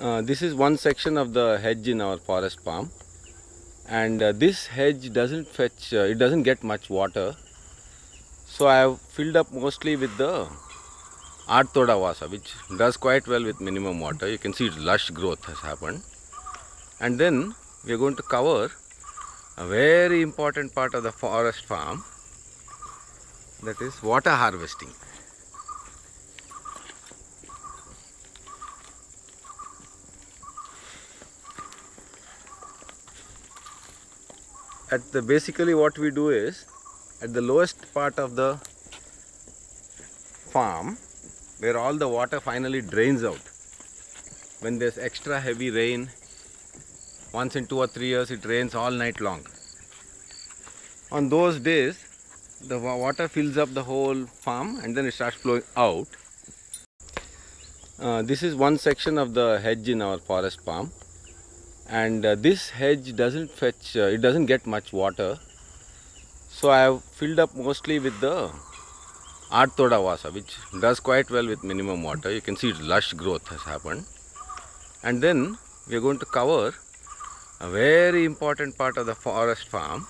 Uh, this is one section of the hedge in our forest farm. And uh, this hedge doesn't fetch uh, it doesn't get much water. So i have filled up mostly with the arthoda vasa which does quite well with minimum water. You can see lush growth has happened. And then we are going to cover a very important part of the forest farm. That is water harvesting at the basically what we do is at the lowest part of the farm where all the water finally drains out. When there's extra heavy rain once in two or three years it rains all night long. On those days the water fills up the whole farm and then it starts flowing out. Uh, this is one section of the hedge in our forest farm and uh, this hedge doesn't fetch uh, it doesn't get much water. So i have filled up mostly with the arthoda vasa which does quite well with minimum water. You can see lush growth has happened. And then we are going to cover a very important part of the forest farm